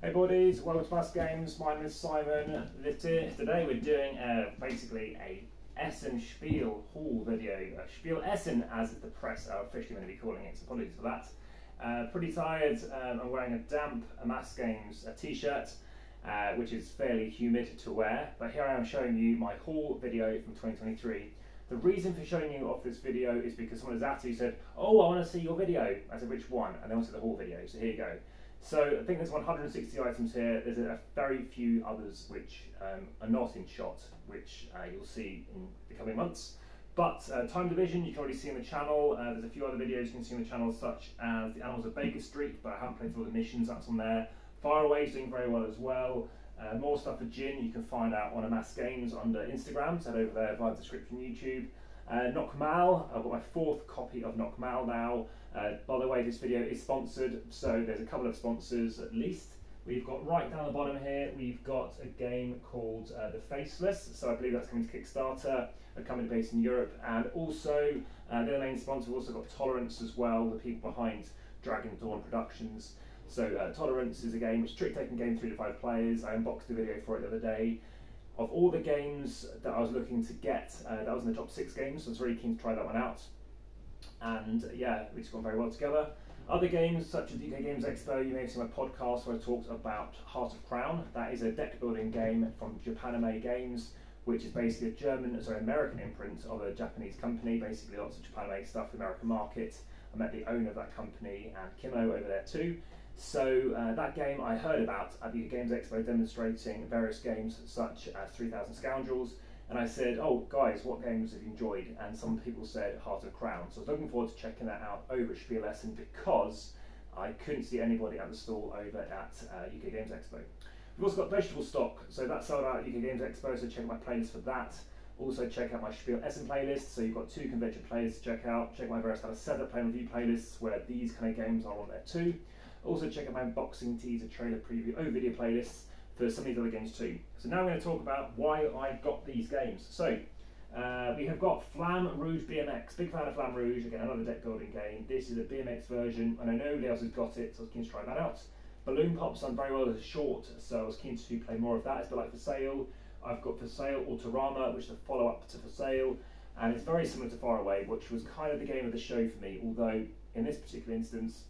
Hey buddies, welcome to Amass Games. My name is Simon. Today we're doing uh, basically a Essen Spiel haul video. Uh, Spiel Essen, as the press are officially going to be calling it, so apologies for that. Uh, pretty tired. Um, I'm wearing a damp Mass Games t-shirt, uh, which is fairly humid to wear. But here I am showing you my haul video from 2023. The reason for showing you off this video is because someone has asked said, "Oh, I want to see your video." I said, "Which one?" And they wanted the haul video. So here you go. So I think there's 160 items here. There's a very few others which um, are not in shot, which uh, you'll see in the coming months. But uh, Time Division, you can already see on the channel. Uh, there's a few other videos you can see on the channel, such as The Animals of Baker Street, but I haven't played through all the missions, that's on there. Far is doing very well as well. Uh, more stuff for Djinn you can find out on Amass Games under Instagram, so head over there via the description YouTube. Uh, Noch mal, I've got my fourth copy of Noch mal now. Uh, by the way, this video is sponsored, so there's a couple of sponsors at least. We've got right down the bottom here, we've got a game called uh, The Faceless, so I believe that's coming to Kickstarter, a company based in Europe, and also uh, the main sponsor, we've also got Tolerance as well, the people behind Dragon Dawn Productions. So uh, Tolerance is a game, it's a trick-taking game, three to five players. I unboxed a video for it the other day. Of all the games that I was looking to get, uh, that was in the top six games, so I was really keen to try that one out and yeah, just gone very well together. Other games such as UK Games Expo, you may have seen my podcast where I talked about Heart of Crown. That is a deck building game from Japanime Games, which is basically a German, sorry, American imprint of a Japanese company. Basically, lots of Japanime stuff, American market. I met the owner of that company and Kimo over there too. So uh, that game I heard about at the Games Expo demonstrating various games such as 3000 Scoundrels, and I said, oh, guys, what games have you enjoyed? And some people said Heart of Crown. So I was looking forward to checking that out over at Spiel Essen because I couldn't see anybody at the stall over at uh, UK Games Expo. We've also got vegetable stock, so that's sold out at UK Games Expo, so check my playlist for that. Also check out my Spiel Essen playlist, so you've got two convention playlists to check out. Check my various kind of setup play review playlists where these kind of games are on there too. Also check out my Boxing teaser trailer preview oh video playlists for some of these other games too. So now we're going to talk about why I got these games. So uh, we have got Flamme Rouge BMX. Big fan of Flamme Rouge. Again, another deck building game. This is a BMX version, and I know nobody else has got it, so I was keen to try that out. Balloon Pop's done very well as a short, so I was keen to play more of that. It's like For Sale. I've got For Sale Autorama, which is a follow up to For Sale, and it's very similar to Far Away, which was kind of the game of the show for me, although in this particular instance,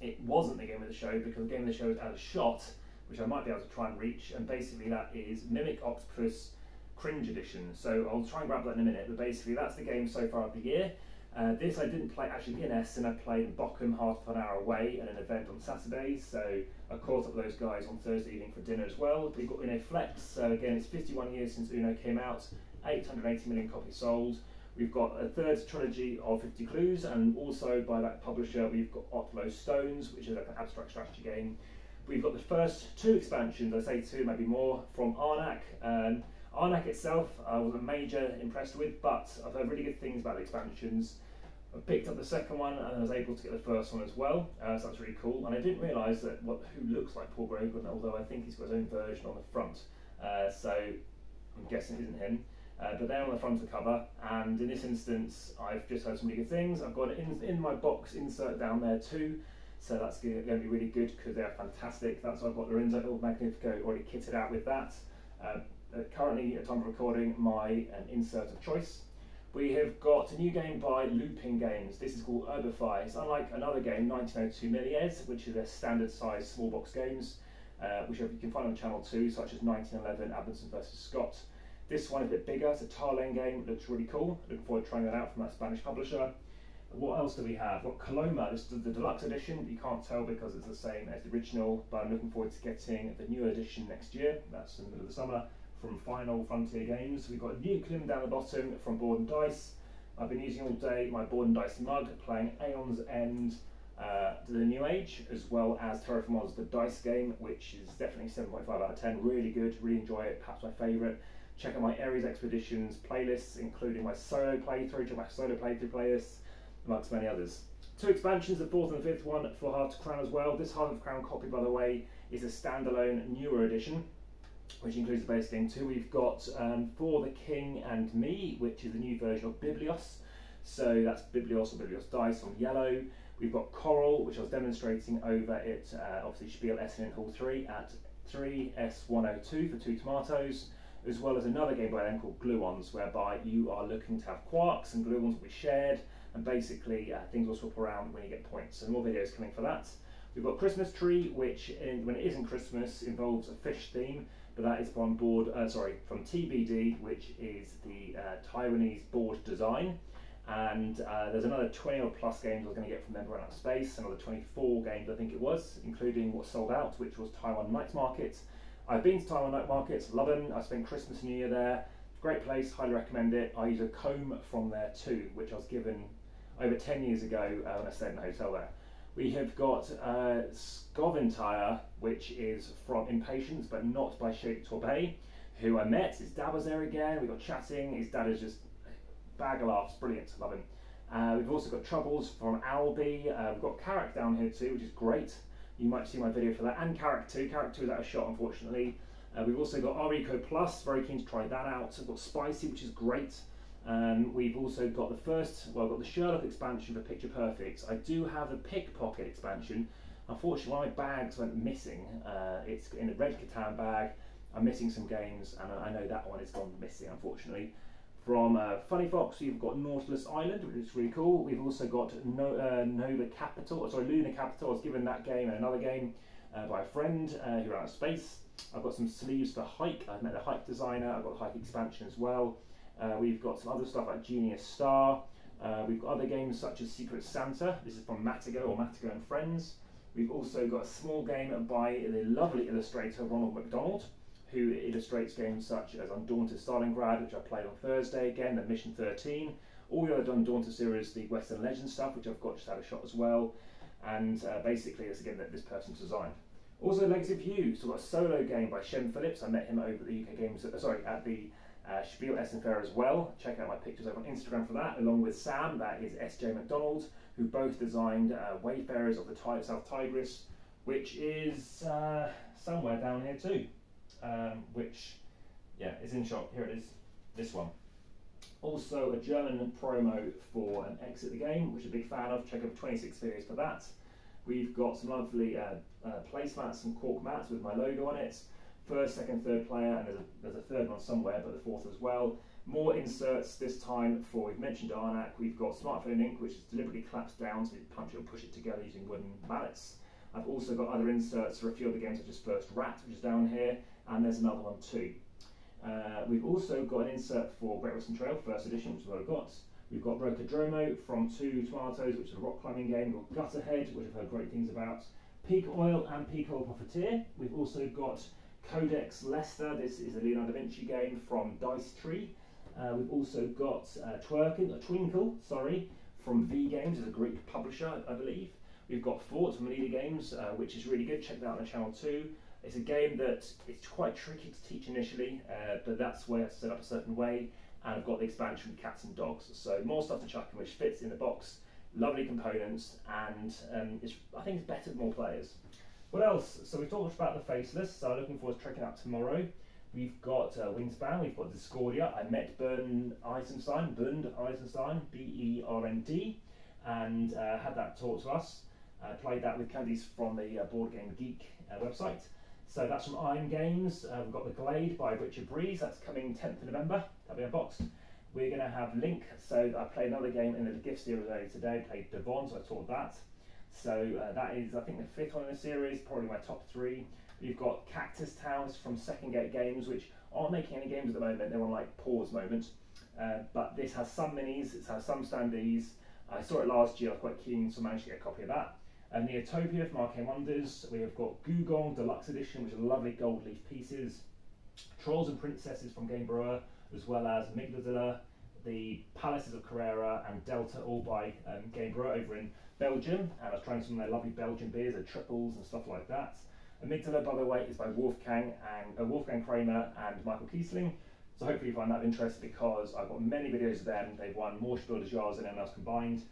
it wasn't the game of the show because the game of the show was out of shot which I might be able to try and reach, and basically that is Mimic Octopus Cringe Edition. So I'll try and grab that in a minute, but basically that's the game so far of the year. Uh, this I didn't play actually in Essen, I played in Bochum half an hour away at an event on Saturday, so I caught up with those guys on Thursday evening for dinner as well. We've got Uno Flex, so again it's 51 years since Uno came out, 880 million copies sold. We've got a third trilogy of 50 Clues, and also by that publisher we've got Otlo Stones, which is like an abstract strategy game. We've got the first two expansions, I say two, maybe more, from Arnak. Um, Arnak itself I wasn't major impressed with, but I've heard really good things about the expansions. I picked up the second one and I was able to get the first one as well, uh, so that's really cool. And I didn't realise that what who looks like Paul Grogan, although I think he's got his own version on the front, uh, so I'm guessing it isn't him. Uh, but they're on the front of the cover, and in this instance, I've just heard some really good things. I've got in, in my box insert down there too. So that's going to be really good because they're fantastic. That's why I've got Lorenzo Il Magnifico already kitted out with that. Uh, uh, currently, at time of recording, my um, insert of choice. We have got a new game by Looping Games. This is called Herbify. It's unlike another game, 1902 Méliès, which is a standard size small box games, uh, which you can find on channel too, such as 1911 Amundsen versus Scott. This one a bit bigger, it's a tile game, looks really cool. Looking forward to trying that out from that Spanish publisher. What else do we have? Got Coloma, this is the deluxe edition. You can't tell because it's the same as the original, but I'm looking forward to getting the new edition next year. That's in the middle of the summer from Final Frontier Games. We've got Nucleum down the bottom from Board and Dice. I've been using all day my Board and Dice mug, playing Aeon's End uh, to the New Age, as well as Terraforming Mars the Dice game, which is definitely 7.5 out of 10. Really good, really enjoy it, perhaps my favourite. Check out my Ares Expeditions playlists, including my solo playthrough, my solo playthrough playlists amongst many others. Two expansions, the fourth and fifth one for Heart of Crown as well. This Heart of Crown copy, by the way, is a standalone newer edition, which includes the base game too. We've got um, For the King and Me, which is a new version of Biblios. So that's Biblios or Biblios Dice on yellow. We've got Coral, which I was demonstrating over at uh, obviously Spiel Essen in Hall 3 at 3S102 for two tomatoes, as well as another game by them called Gluons, whereby you are looking to have quarks and gluons will be shared, and basically uh, things will swap around when you get points. So more videos coming for that. We've got Christmas Tree, which in, when it isn't Christmas involves a fish theme, but that is from board, uh, sorry, from TBD, which is the uh, Taiwanese board design. And uh, there's another 20 or plus games I was going to get from them around out space, another 24 games I think it was, including what sold out, which was Taiwan Night Market. I've been to Taiwan Night Markets, love them. I spent Christmas and New Year there. Great place, highly recommend it. I use a comb from there too, which I was given over 10 years ago uh, when I stayed in a hotel there. We have got uh, Scoventire, which is from Impatience, but not by Sheikh Torbey, who I met. His dad was there again. We got chatting. His dad is just bag of laughs, brilliant, love him. Uh, we've also got Troubles from Albi. Uh, we've got Carrack down here too, which is great. You might see my video for that. And Carrack 2. Carrack 2 is out of shot, unfortunately. Uh, we've also got Arico Plus, very keen to try that out. We've got Spicy, which is great. Um, we've also got the first, well, I've got the Sherlock expansion for Picture Perfect. I do have the Pickpocket expansion. Unfortunately, one of my bags went missing. Uh, it's in a red Catan bag. I'm missing some games, and I know that one has gone missing, unfortunately. From uh, Funny Fox, you've got Nautilus Island, which is really cool. We've also got no, uh, Nova Capital, sorry, Luna Capital. I was given that game and another game uh, by a friend uh, who ran out of space. I've got some sleeves for Hike. I've met the Hike designer. I've got the Hike expansion as well. Uh, we've got some other stuff like Genius Star. Uh, we've got other games such as Secret Santa. This is from Matagot or Matagot and Friends. We've also got a small game by the lovely illustrator Roland MacDonald who illustrates games such as Undaunted Stalingrad, which I played on Thursday again, and Mission 13. All the other Undaunted series, the Western Legend stuff, which I've got just had a shot as well. And uh, basically, it's again that this person's designed. Also, Legacy of Yu, so a solo game by Shem Phillips. I met him over at the UK Games, uh, sorry, at the uh, Spiel Essen Fair as well. Check out my pictures over on Instagram for that, along with Sam, that is SJ McDonald, who both designed uh, Wayfarers of the South Tigris, which is uh, somewhere down here too um, which yeah is in shop. Here it is, this one. Also a German promo for an Exit the Game, which I'm a big fan of. Check out 26 videos for that. We've got some lovely uh, uh, placemats, some cork mats with my logo on it. First, second, third player, and there's a, there's a third one somewhere, but the fourth as well. More inserts this time for, we've mentioned Arnak, we've got Smartphone Inc., which is deliberately collapsed down so you punch it or push it together using wooden mallets. I've also got other inserts for a few other games such as First Rat, which is down here, and there's another one too. Uh, we've also got an insert for Great Western Trail, first edition, which is what I've got. We've got Rocadromo from Two Tomatoes, which is a rock climbing game. We've got Gutterhead, which I've heard great things about. Peak Oil and Peak Oil Profiteer. We've also got Codex Leicester. This is a Leonardo da Vinci game from Dice Tree. Uh, we've also got uh, Twerking, a Twinkle, sorry, from V Games, is a Greek publisher, I believe. We've got Fort from Leder Games, uh, which is really good. Check that out on the channel too. It's a game that it's quite tricky to teach initially, uh, but that's where I set up a certain way. And I've got the expansion Cats and Dogs, so more stuff to chuck in which fits in the box. Lovely components, and um, I think it's better with more players. What else? So we talked about the Faceless, so I'm looking forward to checking out tomorrow. We've got uh, Wingspan, we've got Discordia. I met Bernd Eisenstein, Bernd Eisenstein, B-E-R-N-D, and uh, had that taught to us. Uh, played that with Candice from the uh, Board Game Geek uh, website. So that's from Iron Games. Uh, we've got The Glade by Richard Breeze. That's coming 10th of November. That'll be unboxed. We're going to have LYNGK. So I played another game in the GIPF series earlier today. Played DVONN, so I taught that. So uh, that is, I think, the fifth one in the series. Probably my top three. We've got Cactus Towers from Second Gate Games, which aren't making any games at the moment. They're on like pause moment. Uh, but this has some minis. It has some standees. I saw it last year. I was quite keen, so I managed to get a copy of that. And the Neotopia from Arcane Wonders. We have got Gugong Deluxe Edition, which are lovely gold leaf pieces. Trolls and Princesses from Game Brewer, as well as Amygdala, the Palaces of Carrara, and Delta, all by um, Game Brewer over in Belgium. And I was trying some of their lovely Belgian beers, their triples and stuff like that. Amygdala, by the way, is by Wolfgang and uh, Wolfgang Kramer and Michael Kiesling. So hopefully you find that of interest because I've got many videos of them. They've won more Spiel Jahres than anyone else combined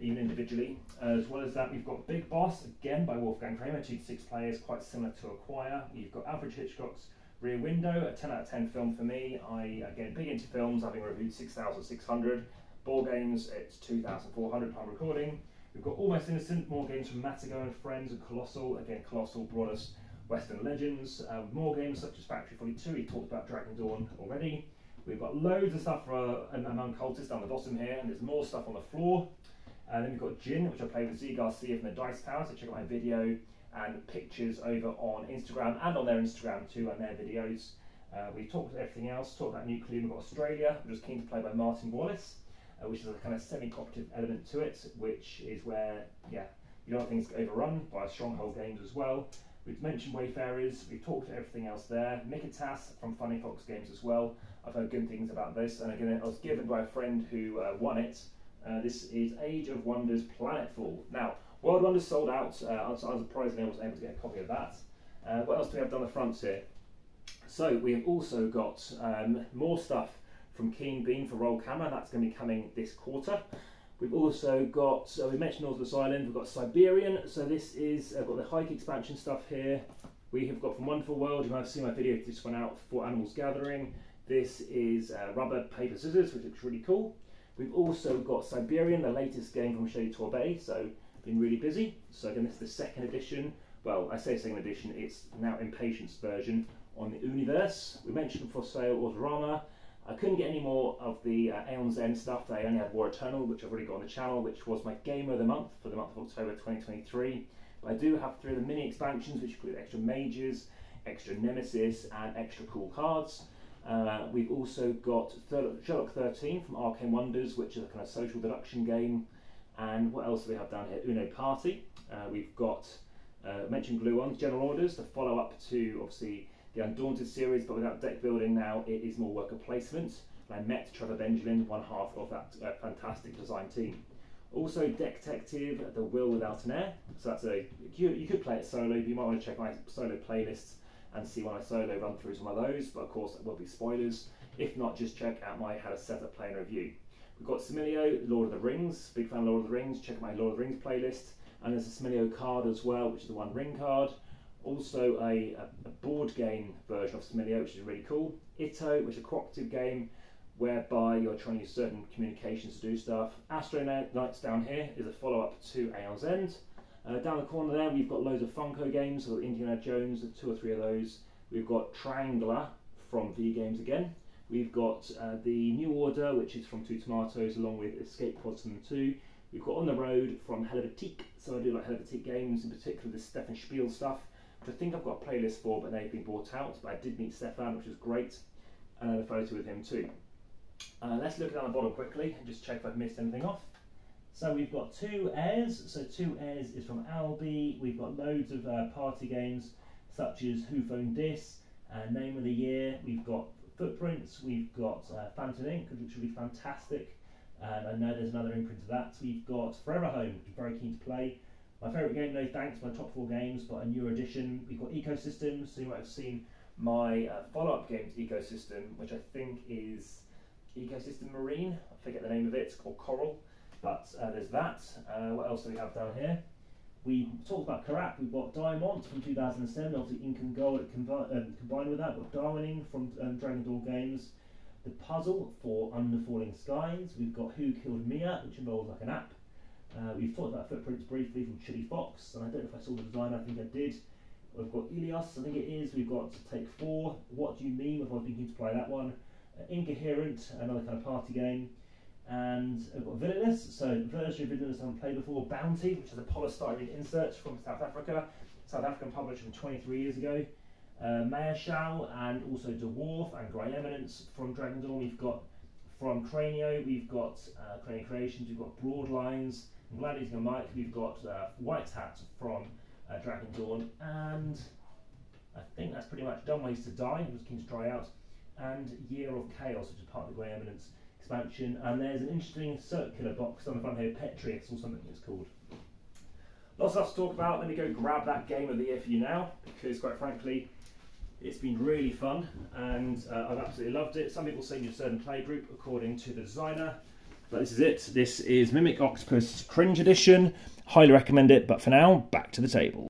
even individually. As well as that, we've got Big Boss, again by Wolfgang Kramer, two to six players, quite similar to Acquire. You've got Alfred Hitchcock's Rear Window, a 10 out of 10 film for me. I, again, big into films, having reviewed 6,600. Ball games, it's 2,400 time recording. We've got Almost Innocent, more games from Matagot and Friends, and Kolossal. Again, Kolossal brought us Western Legends. Uh, more games such as Factory 42, we talked about Dragon Dawn already. We've got loads of stuff for uh, Among Cultists down the bottom here, and there's more stuff on the floor. And then we've got Djinn, which I play with Zee Garcia from the Dice Tower, so check out my video and pictures over on Instagram and on their Instagram too, and their videos. Uh, we talked everything else, talked about Nuclear, we've got Australia, which was keen to play by Martin Wallace, uh, which is a kind of semi-cooperative element to it, which is where, yeah, you don't things get overrun by Stronghold games as well. We've mentioned Wayfarers, we've talked everything else there. Mikitas from Funny Fox Games as well. I've heard good things about this, and again, I was given by a friend who uh, won it. Uh, this is Age of Wonders Planetfall. Now, World Wonders sold out, uh, I was surprised I was able to get a copy of that. Uh, what else do we have down the front here? So we have also got um, more stuff from Keen Bean for Roll Camera. That's going to be coming this quarter. We've also got, so we mentioned Northwest Island, we've got Siberian. So this is, I've got the hike expansion stuff here. We have got from Wonderful World, you might have seen my video this one out for Animals Gathering. This is uh, rubber, paper, scissors, which looks really cool. We've also got Siberian, the latest game from Shady Torbey, so been really busy. So again, this is the second edition. Well, I say second edition, it's now Impatience version on the Universe. We mentioned for sale Autorama. I couldn't get any more of the uh, Aeon's End stuff. I only had War Eternal, which I've already got on the channel, which was my game of the month for the month of October 2023. But I do have three of the mini expansions, which include extra mages, extra nemesis, and extra cool cards. Uh, we've also got Sherlock 13 from Arcane Wonders, which is a kind of social deduction game. And what else do we have down here? Uno Party. Uh, we've got uh, mentioned Gluons General Orders, the follow up to obviously the Undaunted series, but without deck building now, it is more worker placement. I met Trevor Benjamin, one half of that uh, fantastic design team. Also, Detective, The Will Without an Heir. So that's a you, you could play it solo. But you might want to check my solo playlists and see when I solo run through some of those. But of course, there will be spoilers. If not, just check out my How to Set Up Play and Review. We've got Similo, Lord of the Rings. Big fan of Lord of the Rings. Check out my Lord of the Rings playlist. And there's a Similo card as well, which is the One Ring card. Also a, a, a board game version of Similo, which is really cool. Ito, which is a cooperative game whereby you're trying to use certain communications to do stuff. Astro Knights down here is a follow-up to Aeon's End. Uh, down the corner there, we've got loads of Funko games, so Indiana Jones, two or three of those. We've got Triangler from V Games again. We've got uh, the New Order, which is from Two Tomatoes, along with Escape Pods from 2. We've got On the Road from Helvetiq, so I do like Helvetiq games, in particular the Stefan Spiel stuff, which I think I've got a playlist for, but they've been bought out. But I did meet Stefan, which was great, and I had a photo with him too. Uh, let's look down the bottom quickly and just check if I've missed anything off. So we've got two airs. So two airs is from Albi. We've got loads of uh, party games such as Who Phoned This, uh, Name of the Year. We've got Footprints. We've got uh, Phantom Ink, which will be fantastic. And I know there's another imprint of that. We've got Forever Home, which I'm very keen to play. My favourite game, no thanks, my top four games, but a newer edition. We've got Ecosystems, so you might have seen my uh, follow-up game to Ecosystem, which I think is Ecosystem Marine. I forget the name of it, or Coral. But uh, there's that. Uh, what else do we have down here? We talked about Karat. We've got Diamond from 2007, obviously Ink and Gold um, combined with that. We've got Darwining from um, Dragon Dawn Games. The Puzzle for Under Falling Skies. We've got Who Killed Mia, which involves like an app. Uh, we've talked about Footprints briefly from Chili Fox, and I don't know if I saw the design, I think I did. We've got Ilios, I think it is. We've got Take Four. What Do You Mean? If I was thinking to play that one. Uh, Incoherent, another kind of party game and I've got Villainous, so version of Villainous I haven't played before, Bounty, which is a polystyrene insert from South Africa, South African published from 23 years ago, uh, Mayashao, and also Dwarf and Grey Eminence from Dragon Dawn. We've got from Cranio, we've got uh, Cranio Creations, we've got Broadlines, and Gladiator Mike, we've got uh, White Hat from uh, Dragon Dawn, and I think that's pretty much done. Ways to die, i was keen to try out, and Year of Chaos, which is part of the Grey Eminence expansion, and there's an interesting circular box on the front here, Petrius or something it's called. Lots of stuff to talk about. Let me go grab that game of the year for you now, because quite frankly, it's been really fun, and uh, I've absolutely loved it. Some people say you're a certain play group, according to the designer, but this is it. This is Mimic Octopus Cringe Edition. Highly recommend it, but for now, back to the table.